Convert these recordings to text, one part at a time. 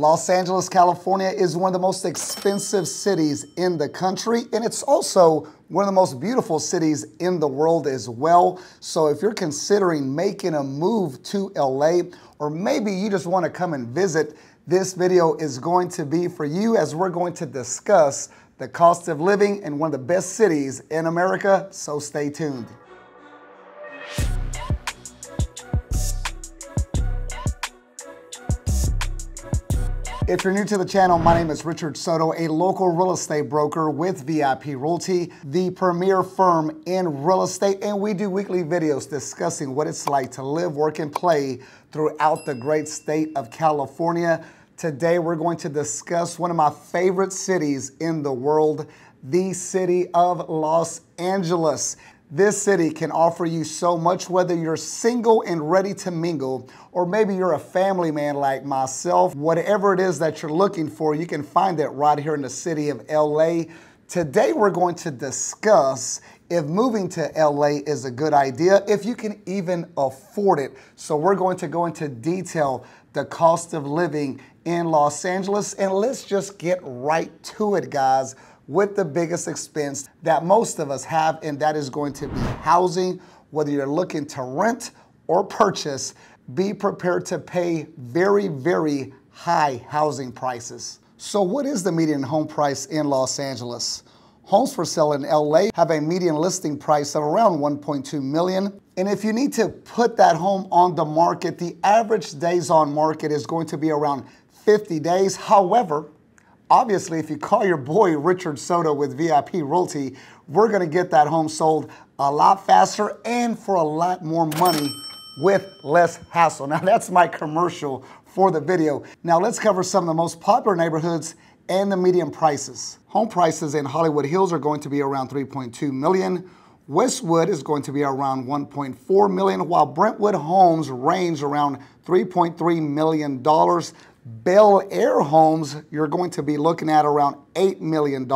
Los Angeles, California is one of the most expensive cities in the country, and it's also one of the most beautiful cities in the world as well. So if you're considering making a move to LA, or maybe you just want to come and visit, this video is going to be for you as we're going to discuss the cost of living in one of the best cities in America, so stay tuned. If you're new to the channel, my name is Richard Soto, a local real estate broker with VIP Realty, the premier firm in real estate, and we do weekly videos discussing what it's like to live, work, and play throughout the great state of California. Today, we're going to discuss one of my favorite cities in the world, the city of Los Angeles. This city can offer you so much, whether you're single and ready to mingle, or maybe you're a family man like myself. Whatever it is that you're looking for, you can find it right here in the city of LA. Today, we're going to discuss if moving to LA is a good idea, if you can even afford it. So, we're going to go into detail the cost of living in Los Angeles, and let's just get right to it, guys with the biggest expense that most of us have, and that is going to be housing. Whether you're looking to rent or purchase, be prepared to pay very, very high housing prices. So, what is the median home price in Los Angeles? Homes for sale in LA have a median listing price of around 1.2 million. And if you need to put that home on the market, the average days on market is going to be around 50 days. However, Obviously, if you call your boy Richard Soto with VIP Realty, we're going to get that home sold a lot faster and for a lot more money with less hassle. Now, that's my commercial for the video. Now, let's cover some of the most popular neighborhoods and the median prices. Home prices in Hollywood Hills are going to be around 3.2 million. Westwood is going to be around 1.4 million, while Brentwood homes range around 3.3 million dollars. Bel Air homes, you're going to be looking at around $8 million.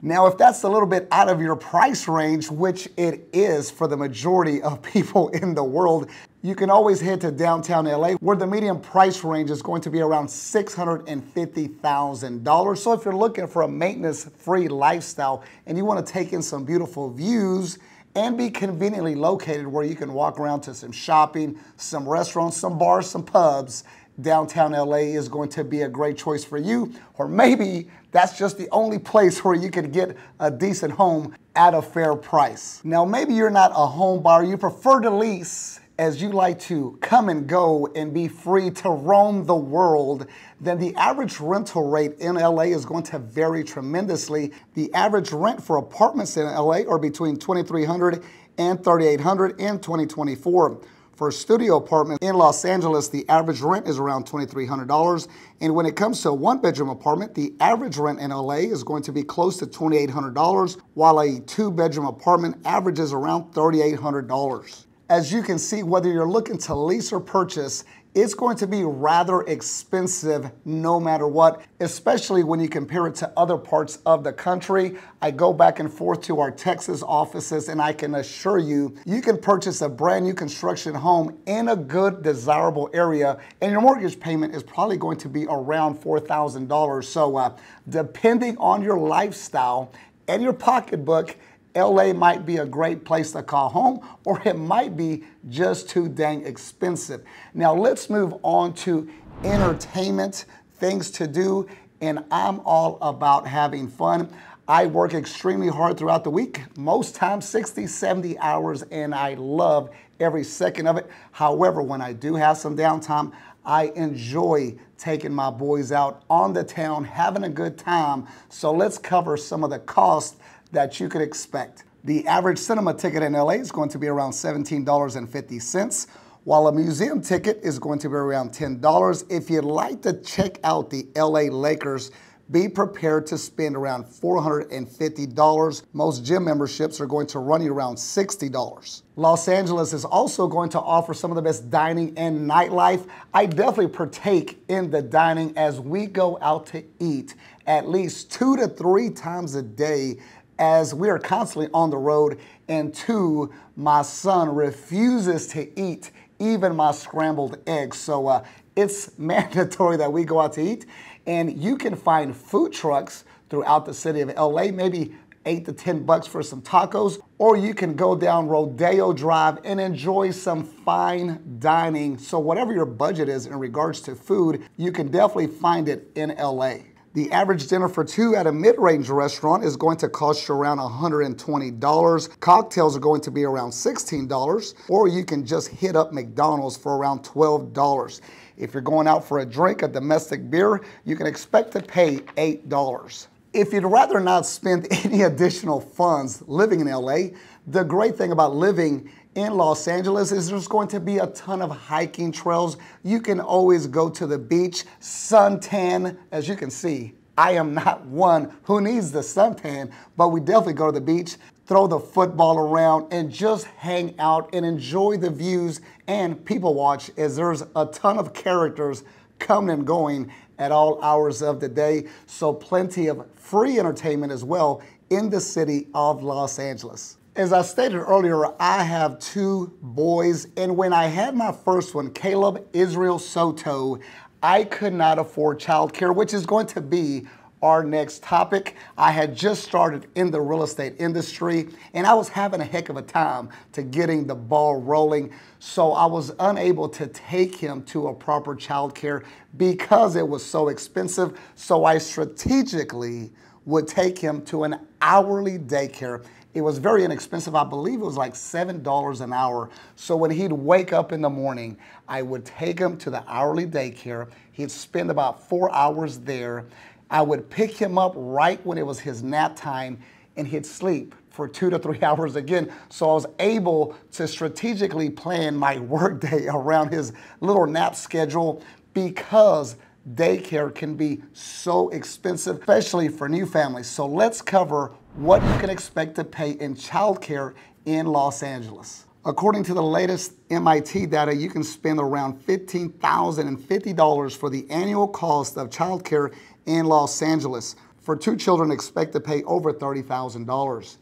Now, if that's a little bit out of your price range, which it is for the majority of people in the world, you can always head to downtown LA where the median price range is going to be around $650,000. So if you're looking for a maintenance-free lifestyle and you want to take in some beautiful views, and be conveniently located where you can walk around to some shopping, some restaurants, some bars, some pubs, downtown LA is going to be a great choice for you. Or maybe that's just the only place where you can get a decent home at a fair price. Now, maybe you're not a home buyer, you prefer to lease as you like to come and go and be free to roam the world, then the average rental rate in LA is going to vary tremendously. The average rent for apartments in LA are between 2300 and 3800 in 2024. For a studio apartment in Los Angeles, the average rent is around $2,300. And when it comes to a one bedroom apartment, the average rent in LA is going to be close to $2,800, while a two bedroom apartment averages around $3,800. As you can see, whether you're looking to lease or purchase, it's going to be rather expensive no matter what, especially when you compare it to other parts of the country. I go back and forth to our Texas offices and I can assure you, you can purchase a brand new construction home in a good, desirable area and your mortgage payment is probably going to be around $4,000. So uh, depending on your lifestyle and your pocketbook, LA might be a great place to call home, or it might be just too dang expensive. Now, let's move on to entertainment, things to do, and I'm all about having fun. I work extremely hard throughout the week, most times 60, 70 hours, and I love every second of it. However, when I do have some downtime, I enjoy taking my boys out on the town, having a good time. So let's cover some of the costs that you could expect. The average cinema ticket in LA is going to be around $17.50, while a museum ticket is going to be around $10. If you'd like to check out the LA Lakers, be prepared to spend around $450. Most gym memberships are going to run you around $60. Los Angeles is also going to offer some of the best dining and nightlife. I definitely partake in the dining as we go out to eat at least two to three times a day as we are constantly on the road. And two, my son refuses to eat even my scrambled eggs. So uh, it's mandatory that we go out to eat. And you can find food trucks throughout the city of LA, maybe eight to 10 bucks for some tacos, or you can go down Rodeo Drive and enjoy some fine dining. So whatever your budget is in regards to food, you can definitely find it in LA. The average dinner for two at a mid-range restaurant is going to cost you around $120. Cocktails are going to be around $16, or you can just hit up McDonald's for around $12. If you're going out for a drink, a domestic beer, you can expect to pay $8. If you'd rather not spend any additional funds living in LA, the great thing about living in Los Angeles is there's going to be a ton of hiking trails. You can always go to the beach, suntan. As you can see, I am not one who needs the suntan, but we definitely go to the beach, throw the football around, and just hang out and enjoy the views and people watch as there's a ton of characters coming and going at all hours of the day. So plenty of free entertainment as well in the city of Los Angeles. As I stated earlier, I have two boys, and when I had my first one, Caleb Israel Soto, I could not afford childcare, which is going to be our next topic. I had just started in the real estate industry and I was having a heck of a time to getting the ball rolling. So I was unable to take him to a proper childcare because it was so expensive. So I strategically would take him to an hourly daycare it was very inexpensive. I believe it was like $7 an hour. So when he'd wake up in the morning, I would take him to the hourly daycare. He'd spend about four hours there. I would pick him up right when it was his nap time and he'd sleep for two to three hours again. So I was able to strategically plan my workday around his little nap schedule because daycare can be so expensive, especially for new families. So let's cover what you can expect to pay in childcare in Los Angeles. According to the latest MIT data, you can spend around $15,050 for the annual cost of childcare in Los Angeles. For two children, expect to pay over $30,000.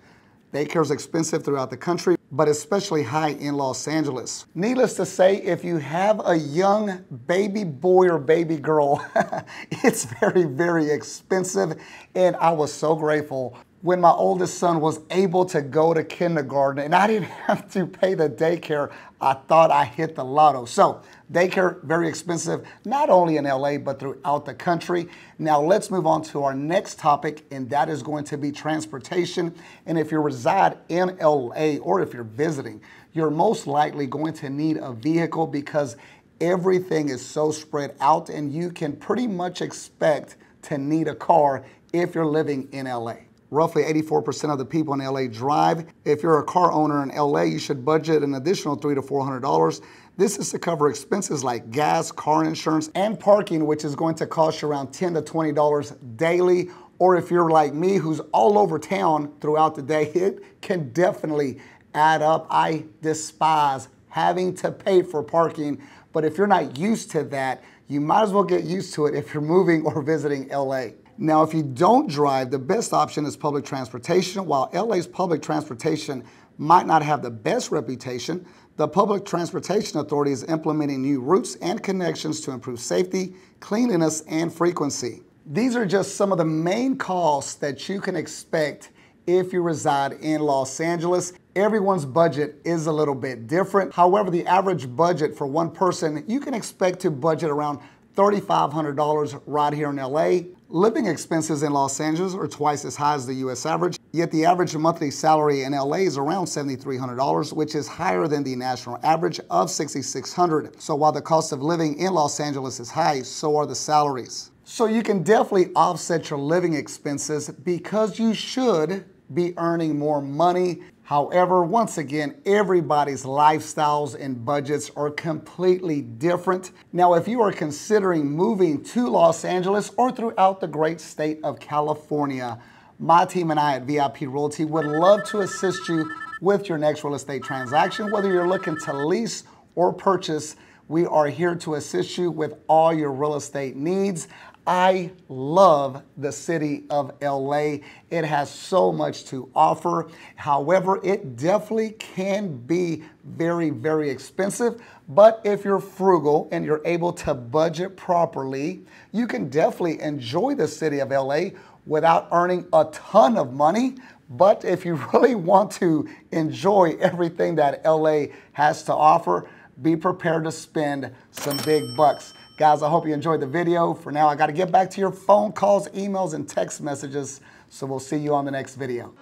Daycare is expensive throughout the country, but especially high in Los Angeles. Needless to say, if you have a young baby boy or baby girl, it's very, very expensive. And I was so grateful when my oldest son was able to go to kindergarten and I didn't have to pay the daycare, I thought I hit the lotto. So daycare, very expensive, not only in LA, but throughout the country. Now let's move on to our next topic, and that is going to be transportation. And if you reside in LA or if you're visiting, you're most likely going to need a vehicle because everything is so spread out and you can pretty much expect to need a car if you're living in LA. Roughly 84% of the people in LA drive. If you're a car owner in LA, you should budget an additional three to $400. This is to cover expenses like gas, car insurance, and parking, which is going to cost you around 10 to $20 daily. Or if you're like me, who's all over town throughout the day, it can definitely add up. I despise having to pay for parking, but if you're not used to that, you might as well get used to it if you're moving or visiting LA. Now, if you don't drive, the best option is public transportation. While LA's public transportation might not have the best reputation, the Public Transportation Authority is implementing new routes and connections to improve safety, cleanliness, and frequency. These are just some of the main costs that you can expect if you reside in Los Angeles. Everyone's budget is a little bit different. However, the average budget for one person, you can expect to budget around $3,500 right here in LA. Living expenses in Los Angeles are twice as high as the US average, yet the average monthly salary in LA is around $7,300, which is higher than the national average of $6,600. So while the cost of living in Los Angeles is high, so are the salaries. So you can definitely offset your living expenses because you should be earning more money However, once again, everybody's lifestyles and budgets are completely different. Now, if you are considering moving to Los Angeles or throughout the great state of California, my team and I at VIP Realty would love to assist you with your next real estate transaction. Whether you're looking to lease or purchase, we are here to assist you with all your real estate needs. I love the city of LA. It has so much to offer. However, it definitely can be very, very expensive. But if you're frugal and you're able to budget properly, you can definitely enjoy the city of LA without earning a ton of money. But if you really want to enjoy everything that LA has to offer, be prepared to spend some big bucks. Guys, I hope you enjoyed the video. For now, I got to get back to your phone calls, emails, and text messages. So we'll see you on the next video.